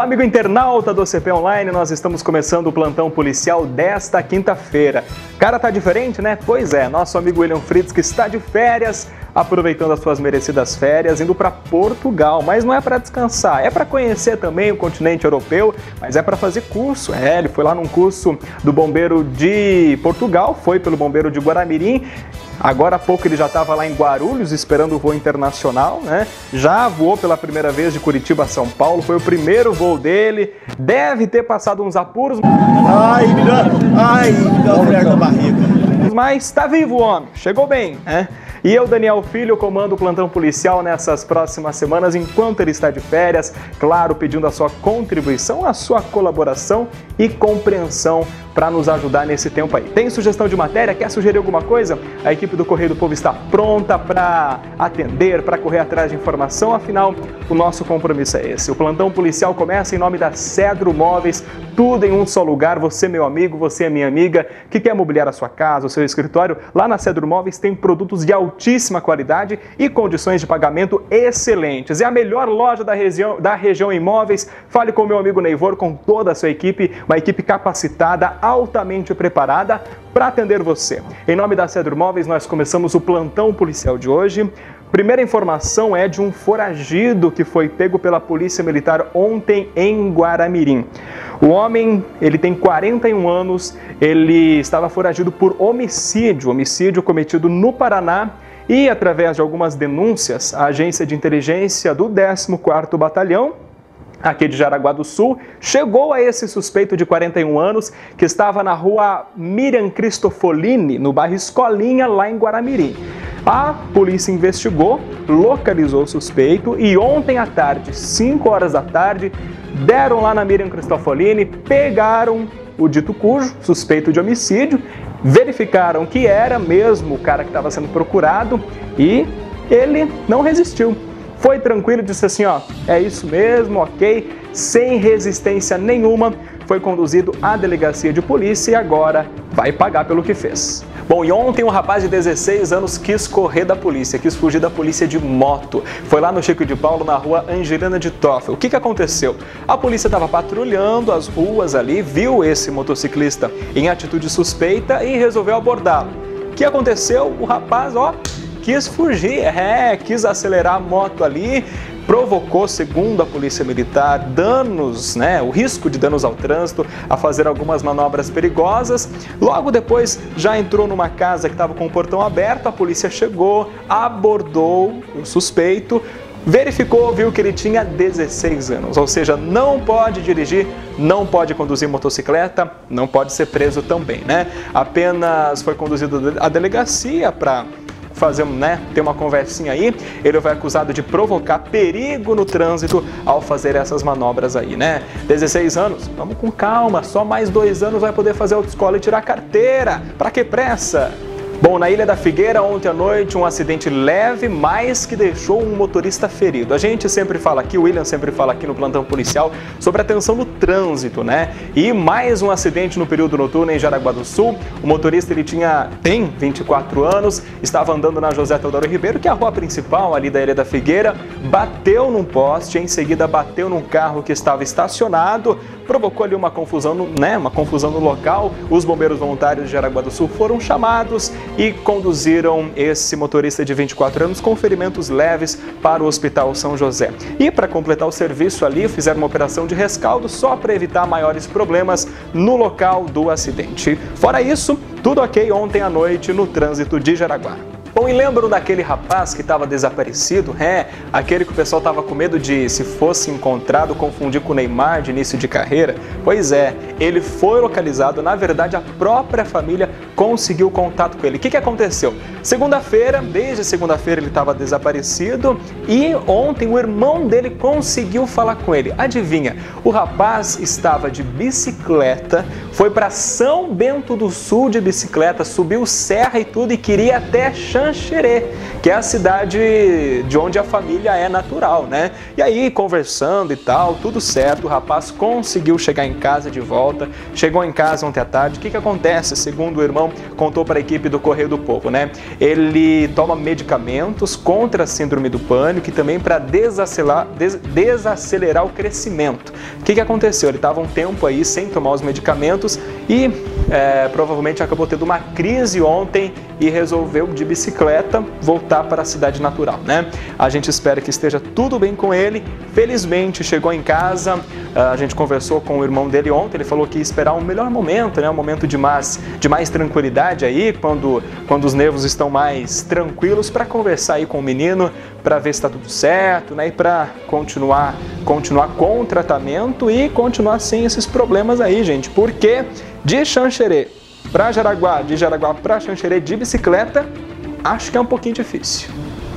Olá, amigo internauta do CP Online, nós estamos começando o plantão policial desta quinta-feira. Cara, tá diferente, né? Pois é, nosso amigo William Fritz que está de férias, aproveitando as suas merecidas férias, indo para Portugal, mas não é para descansar, é para conhecer também o continente europeu, mas é para fazer curso. É, ele foi lá num curso do bombeiro de Portugal, foi pelo bombeiro de Guaramirim Agora há pouco ele já estava lá em Guarulhos esperando o voo internacional, né? Já voou pela primeira vez de Curitiba a São Paulo, foi o primeiro voo dele. Deve ter passado uns apuros. Ai, me dá, ai, me dá um na barriga. Mas está vivo o homem, chegou bem, né? E eu, Daniel Filho, comando o plantão policial nessas próximas semanas, enquanto ele está de férias, claro, pedindo a sua contribuição, a sua colaboração e compreensão para nos ajudar nesse tempo aí. Tem sugestão de matéria? Quer sugerir alguma coisa? A equipe do Correio do Povo está pronta para atender, para correr atrás de informação, afinal, o nosso compromisso é esse. O plantão policial começa em nome da Cedro Móveis, tudo em um só lugar. Você, meu amigo, você é minha amiga, que quer mobiliar a sua casa, o seu escritório, lá na Cedro Móveis tem produtos de altíssima qualidade e condições de pagamento excelentes. É a melhor loja da região, da região imóveis. Fale com o meu amigo Neivor, com toda a sua equipe, uma equipe capacitada, altamente preparada para atender você. Em nome da Cedro Móveis, nós começamos o plantão policial de hoje. Primeira informação é de um foragido que foi pego pela Polícia Militar ontem em Guaramirim. O homem, ele tem 41 anos, ele estava foragido por homicídio, homicídio cometido no Paraná e através de algumas denúncias, a agência de inteligência do 14º Batalhão aqui de Jaraguá do Sul, chegou a esse suspeito de 41 anos que estava na rua Miriam Cristofolini, no bairro Escolinha, lá em Guaramirim. A polícia investigou, localizou o suspeito e ontem à tarde, 5 horas da tarde, deram lá na Miriam Cristofolini, pegaram o dito cujo, suspeito de homicídio, verificaram que era mesmo o cara que estava sendo procurado e ele não resistiu foi tranquilo, disse assim, ó, é isso mesmo, ok, sem resistência nenhuma, foi conduzido à delegacia de polícia e agora vai pagar pelo que fez. Bom, e ontem um rapaz de 16 anos quis correr da polícia, quis fugir da polícia de moto. Foi lá no Chico de Paulo, na rua Angelina de Toffel. O que, que aconteceu? A polícia estava patrulhando as ruas ali, viu esse motociclista em atitude suspeita e resolveu abordá-lo. O que aconteceu? O rapaz, ó, quis fugir, é, quis acelerar a moto ali, provocou, segundo a Polícia Militar, danos, né, o risco de danos ao trânsito, a fazer algumas manobras perigosas. Logo depois, já entrou numa casa que estava com o portão aberto, a polícia chegou, abordou o suspeito, verificou, viu que ele tinha 16 anos, ou seja, não pode dirigir, não pode conduzir motocicleta, não pode ser preso também, né? Apenas foi conduzido à delegacia para fazer, né, ter uma conversinha aí, ele vai acusado de provocar perigo no trânsito ao fazer essas manobras aí, né? 16 anos, vamos com calma, só mais dois anos vai poder fazer autoescola e tirar carteira. Para que pressa? Bom, na Ilha da Figueira, ontem à noite, um acidente leve, mas que deixou um motorista ferido. A gente sempre fala aqui, o William sempre fala aqui no plantão policial, sobre a tensão no trânsito, né? E mais um acidente no período noturno em Jaraguá do Sul. O motorista, ele tinha, tem 24 anos, estava andando na José Teodoro Ribeiro, que é a rua principal ali da Ilha da Figueira, bateu num poste, em seguida bateu num carro que estava estacionado, provocou ali uma confusão, no, né, uma confusão no local. Os bombeiros voluntários de Jaraguá do Sul foram chamados e conduziram esse motorista de 24 anos com ferimentos leves para o Hospital São José. E para completar o serviço ali, fizeram uma operação de rescaldo só para evitar maiores problemas no local do acidente. Fora isso, tudo ok ontem à noite no trânsito de Jaraguá. Bom, e lembram daquele rapaz que estava desaparecido? É, aquele que o pessoal estava com medo de, se fosse encontrado, confundir com o Neymar de início de carreira? Pois é, ele foi localizado, na verdade a própria família conseguiu contato com ele. O que, que aconteceu? Segunda-feira, desde segunda-feira ele estava desaparecido e ontem o irmão dele conseguiu falar com ele. Adivinha, o rapaz estava de bicicleta, foi para São Bento do Sul de bicicleta, subiu serra e tudo e queria até chamar Xanxerê, que é a cidade de onde a família é natural, né? E aí, conversando e tal, tudo certo, o rapaz conseguiu chegar em casa de volta, chegou em casa ontem à tarde. O que, que acontece? Segundo o irmão contou para a equipe do Correio do Povo, né? Ele toma medicamentos contra a síndrome do pânico e também para desacelerar, des, desacelerar o crescimento. O que, que aconteceu? Ele estava um tempo aí sem tomar os medicamentos e é, provavelmente acabou tendo uma crise ontem e resolveu de bicicleta voltar para a cidade natural, né? A gente espera que esteja tudo bem com ele. Felizmente chegou em casa, a gente conversou com o irmão dele ontem, ele falou que ia esperar um melhor momento, né? Um momento de mais, de mais tranquilidade aí, quando, quando os nervos estão mais tranquilos para conversar aí com o menino, para ver se está tudo certo, né? E para continuar, continuar com o tratamento e continuar sem esses problemas aí, gente. Porque de Xanxerê para Jaraguá, de Jaraguá para Xanxerê de bicicleta, acho que é um pouquinho difícil.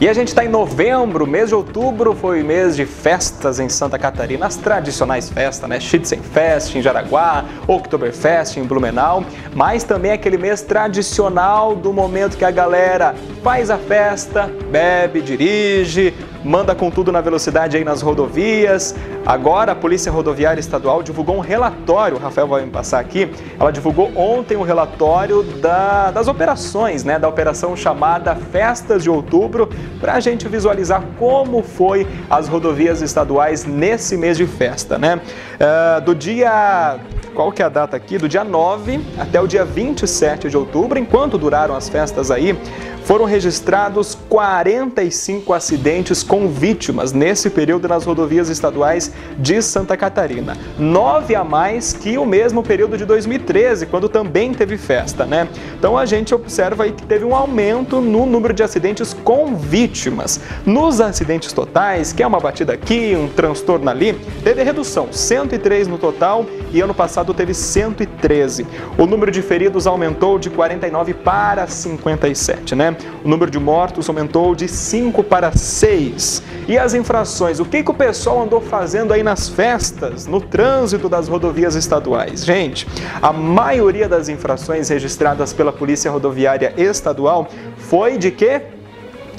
E a gente está em novembro, mês de outubro foi mês de festas em Santa Catarina, as tradicionais festas, né? Schützenfest em Jaraguá, Oktoberfest em Blumenau, mas também aquele mês tradicional do momento que a galera faz a festa, bebe, dirige, manda com tudo na velocidade aí nas rodovias. Agora a Polícia Rodoviária Estadual divulgou um relatório, o Rafael vai me passar aqui, ela divulgou ontem um relatório da, das operações, né, da operação chamada Festas de Outubro, para a gente visualizar como foi as rodovias estaduais nesse mês de festa, né? Uh, do dia qual que é a data aqui? Do dia 9 até o dia 27 de outubro, enquanto duraram as festas aí, foram registrados 45 acidentes com vítimas nesse período nas rodovias estaduais de Santa Catarina. Nove a mais que o mesmo período de 2013, quando também teve festa, né? Então a gente observa aí que teve um aumento no número de acidentes com vítimas. Nos acidentes totais, que é uma batida aqui, um transtorno ali, teve redução, 103 no total e ano passado teve 113. O número de feridos aumentou de 49 para 57, né? O número de mortos aumentou de 5 para 6. E as infrações? O que, que o pessoal andou fazendo aí nas festas, no trânsito das rodovias estaduais? Gente, a maioria das infrações registradas pela Polícia Rodoviária Estadual foi de quê?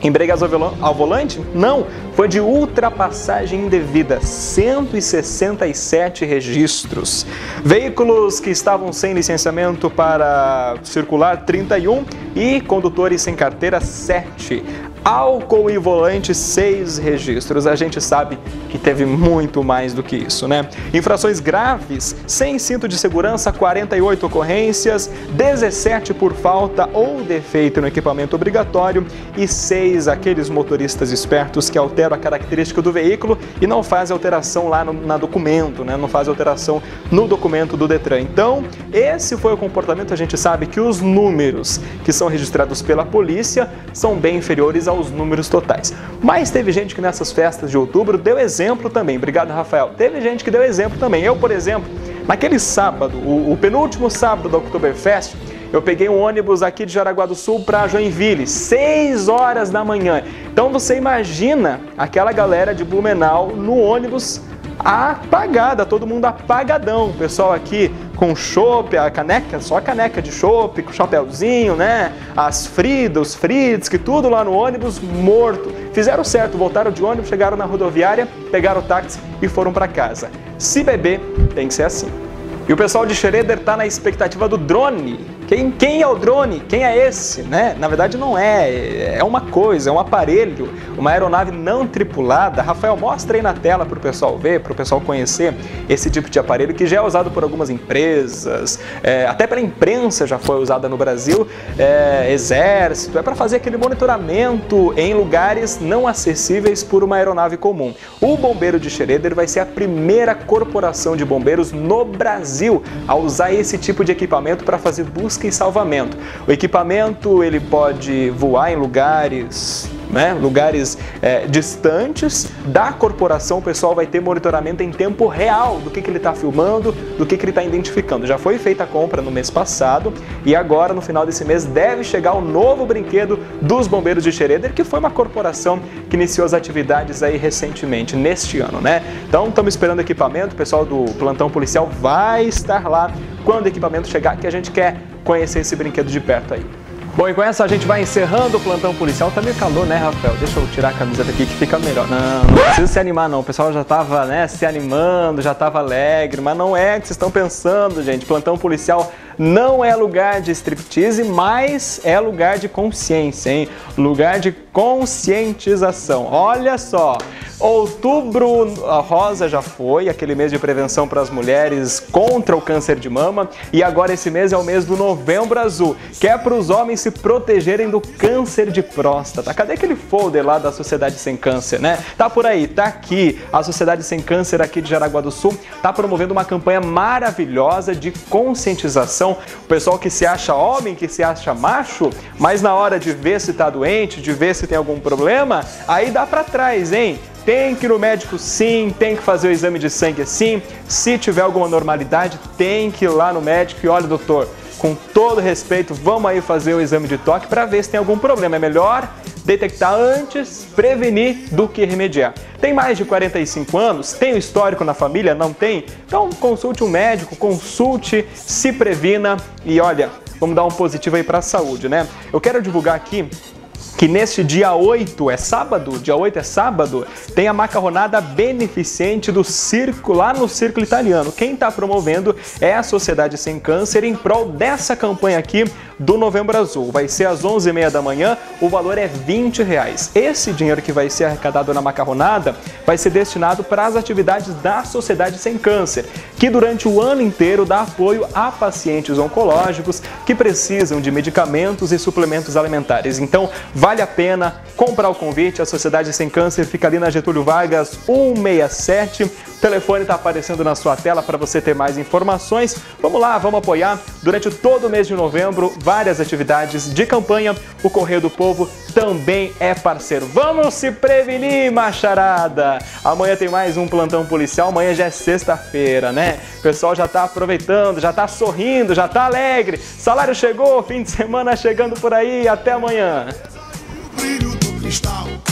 Embregas ao volante? Não, foi de ultrapassagem indevida, 167 registros. Veículos que estavam sem licenciamento para circular, 31 e condutores sem carteira, 7 álcool e volante, seis registros. A gente sabe que teve muito mais do que isso, né? Infrações graves, sem cinto de segurança, 48 ocorrências, 17 por falta ou defeito no equipamento obrigatório e seis aqueles motoristas espertos que alteram a característica do veículo e não fazem alteração lá no na documento, né? Não fazem alteração no documento do Detran. Então, esse foi o comportamento. A gente sabe que os números que são registrados pela polícia são bem inferiores aos números totais. Mas teve gente que nessas festas de outubro deu exemplo também. Obrigado, Rafael. Teve gente que deu exemplo também. Eu, por exemplo, naquele sábado, o, o penúltimo sábado da Oktoberfest, eu peguei um ônibus aqui de Jaraguá do Sul para Joinville, 6 horas da manhã. Então você imagina aquela galera de Blumenau no ônibus apagada, todo mundo apagadão. O pessoal aqui com chopp, a caneca, só a caneca de chopp, com chapéuzinho, né? As fridas, os frites, que tudo lá no ônibus morto. Fizeram certo, voltaram de ônibus, chegaram na rodoviária, pegaram o táxi e foram para casa. Se beber, tem que ser assim. E o pessoal de Schroeder está na expectativa do drone quem, quem é o drone? Quem é esse? Né? Na verdade não é, é uma coisa, é um aparelho, uma aeronave não tripulada. Rafael, mostra aí na tela para o pessoal ver, para o pessoal conhecer esse tipo de aparelho que já é usado por algumas empresas, é, até pela imprensa já foi usada no Brasil, é, exército, é para fazer aquele monitoramento em lugares não acessíveis por uma aeronave comum. O Bombeiro de Schroeder vai ser a primeira corporação de bombeiros no Brasil a usar esse tipo de equipamento para fazer busca busca e salvamento. O equipamento ele pode voar em lugares né, lugares é, distantes da corporação, o pessoal vai ter monitoramento em tempo real do que, que ele está filmando, do que, que ele está identificando. Já foi feita a compra no mês passado e agora, no final desse mês, deve chegar o novo brinquedo dos Bombeiros de Schroeder, que foi uma corporação que iniciou as atividades aí recentemente, neste ano, né? Então, estamos esperando equipamento, o pessoal do plantão policial vai estar lá quando o equipamento chegar, que a gente quer conhecer esse brinquedo de perto aí. Bom, e com essa a gente vai encerrando o plantão policial. Tá meio calor, né, Rafael? Deixa eu tirar a camisa daqui que fica melhor. Não, não precisa se animar, não. O pessoal já tava, né, se animando, já tava alegre, mas não é o que vocês estão pensando, gente. Plantão policial não é lugar de striptease, mas é lugar de consciência, hein? Lugar de conscientização. Olha só, Outubro rosa já foi, aquele mês de prevenção para as mulheres contra o câncer de mama, e agora esse mês é o mês do Novembro Azul, que é para os homens se protegerem do câncer de próstata. Cadê aquele folder lá da Sociedade Sem Câncer, né? Tá por aí, tá aqui. A Sociedade Sem Câncer aqui de Jaraguá do Sul tá promovendo uma campanha maravilhosa de conscientização. O pessoal que se acha homem, que se acha macho, mas na hora de ver se tá doente, de ver se tem algum problema, aí dá para trás, hein? Tem que ir no médico sim, tem que fazer o exame de sangue sim. Se tiver alguma normalidade, tem que ir lá no médico e olha, doutor, com todo respeito, vamos aí fazer o exame de toque para ver se tem algum problema. É melhor detectar antes, prevenir do que remediar. Tem mais de 45 anos? Tem o histórico na família? Não tem? Então consulte um médico, consulte, se previna e olha, vamos dar um positivo aí para a saúde, né? Eu quero divulgar aqui que neste dia 8, é sábado, dia 8 é sábado, tem a macarronada beneficente do Circo, lá no Círculo Italiano. Quem está promovendo é a Sociedade Sem Câncer em prol dessa campanha aqui do Novembro Azul. Vai ser às 11h30 da manhã, o valor é 20 reais. Esse dinheiro que vai ser arrecadado na macarronada vai ser destinado para as atividades da Sociedade Sem Câncer, que durante o ano inteiro dá apoio a pacientes oncológicos que precisam de medicamentos e suplementos alimentares. Então, vale a pena comprar o convite. A Sociedade Sem Câncer fica ali na Getúlio Vargas 167. O telefone está aparecendo na sua tela para você ter mais informações. Vamos lá, vamos apoiar. Durante todo o mês de novembro, várias atividades de campanha. O Correio do Povo também é parceiro. Vamos se prevenir, macharada! Amanhã tem mais um plantão policial. Amanhã já é sexta-feira, né? O pessoal já está aproveitando, já está sorrindo, já está alegre. Salário chegou, fim de semana chegando por aí. Até amanhã. Brilho do cristal.